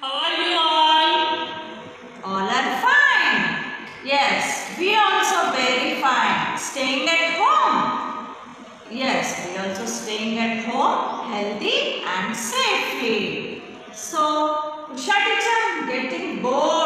How are you all? All are fine. Yes, we also very fine. Staying at home. Yes, we also staying at home healthy and safely. So, Usha teacher getting bored.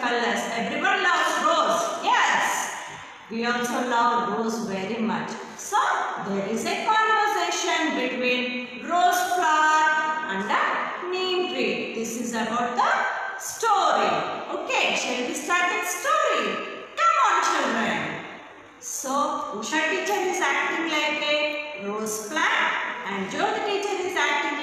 Colors. Everyone loves rose. Yes. We also love rose very much. So there is a conversation between rose flower and a neem tree. This is about the story. Okay, shall we start the story? Come on, children. So Usha teacher is acting like a rose plant and Jyoti teacher is acting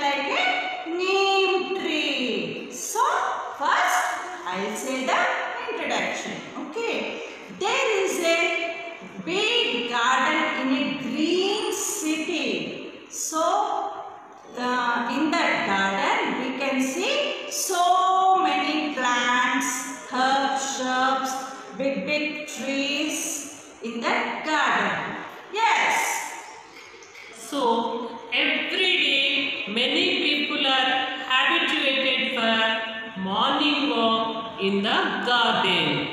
morning walk in the garden.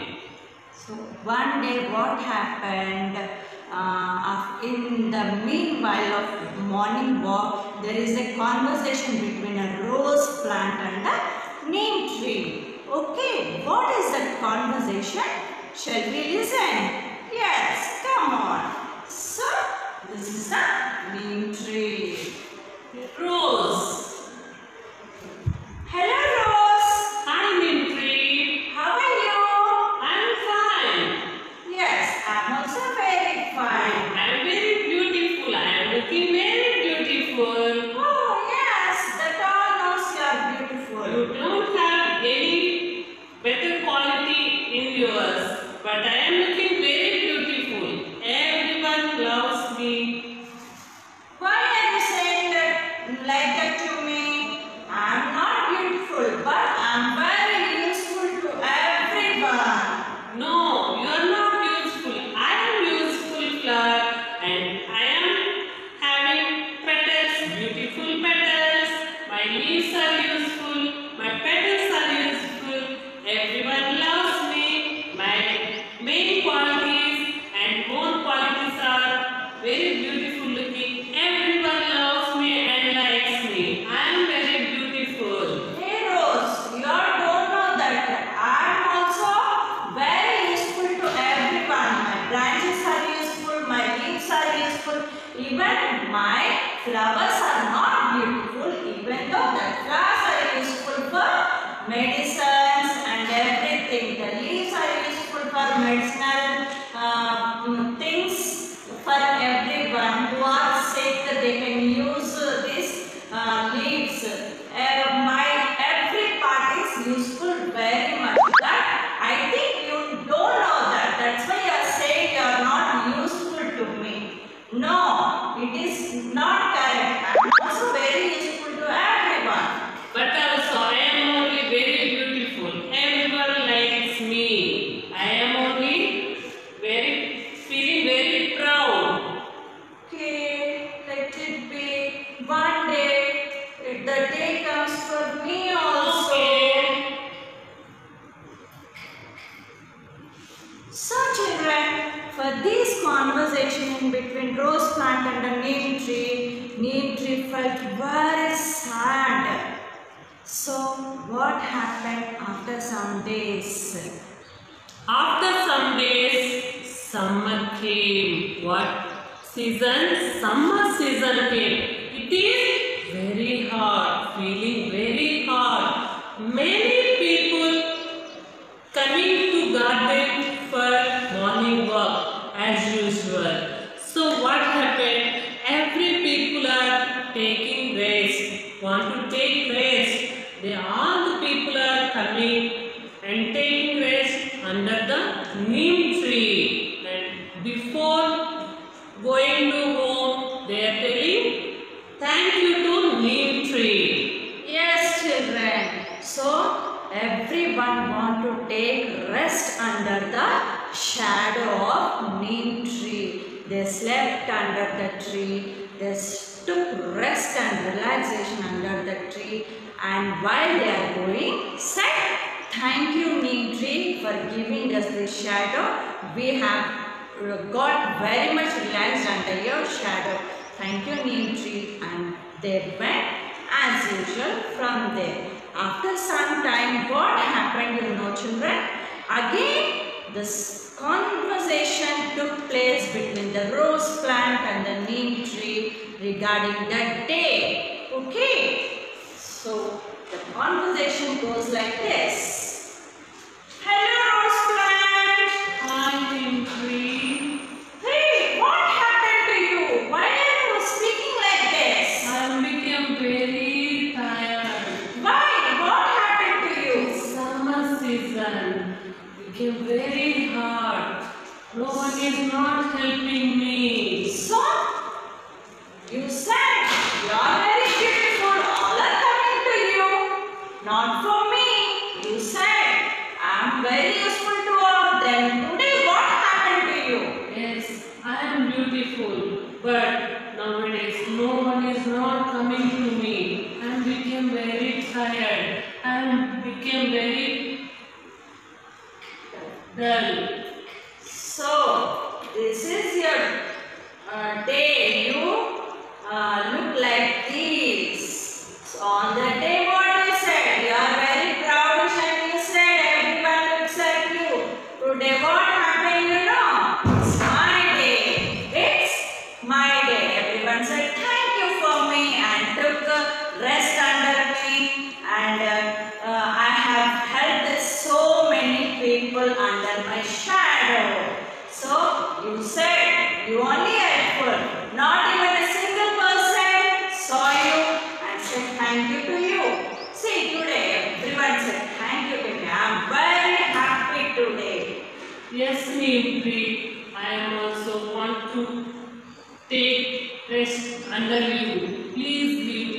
So one day what happened uh, in the meanwhile of morning walk there is a conversation between a rose plant and a neem tree. Okay, what is that conversation? Shall we listen? Yes, come on. So this is a neem tree. Rose. Hello Rose, Hi, Neem tree. how are you? I'm fine. Yes, I'm also very fine. I'm very beautiful. Looking very beautiful. Branches are useful, my leaves are useful, even my flowers are not beautiful, even though the flowers are useful for medicines and everything. The leaves are useful for medicinal So children, for this conversation in between rose plant and the neem tree, neem tree felt very sad. So what happened after some days? After some days, summer came. What season? Summer season came. It is very hard, feeling very hard. Many taking rest, want to take rest. They all the people are coming and taking rest under the neem tree. And before going to home, they are telling thank you to neem tree. Yes, children. So everyone want to take rest under the shadow of neem tree. They slept under the tree. They took rest and relaxation under the tree. And while they are going, said, "Thank you, neem tree, for giving us this shadow. We have uh, got very much relaxed under your shadow. Thank you, neem tree." And they went as usual from there. After some time, what happened, you know, children? Again, this conversation took place between the rose plant and the neem tree regarding that day. Okay? So, the conversation goes like this. Is not helping me. So, you said you are very beautiful. All are coming to you. Not for me. You said I am very useful to all of them. Today, what happened to you? Yes, I am beautiful, but Everyone said thank you for me and took rest under me. And uh, uh, I have helped so many people under my shadow. So you said you only helpful. Not even a single person saw you and said thank you to you. See today everyone said thank you to me. I am very happy today. Yes, Neem tree, I am also want to take rest under you. Please give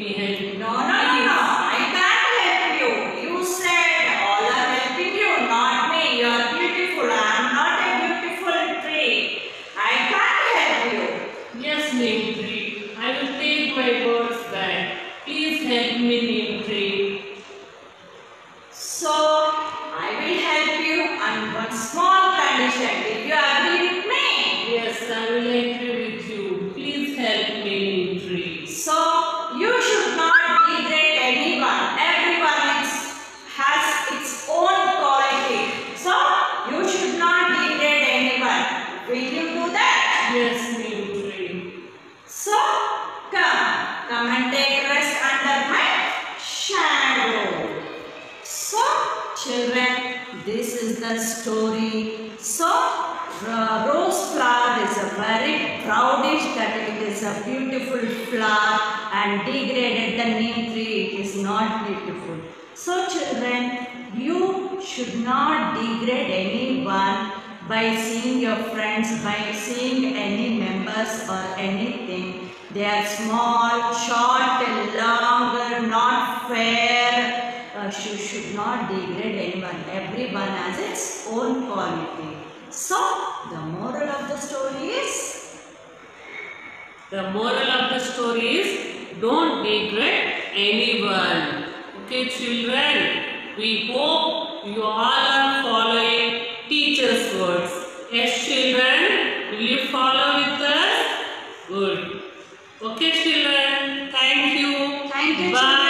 the story. So, rose flower is a very proudish that it is a beautiful flower and degraded the neem tree, it is not beautiful. So, children, you should not degrade anyone by seeing your friends, by seeing any members or anything. They are small, short, long, not fair. You should not degrade anyone. Everyone has its own quality. So, the moral of the story is The moral of the story is don't degrade anyone. Okay, children, we hope you all are following teacher's words. Yes, children, will you follow with us? Good. Okay, children, thank you. Thank you, Bye.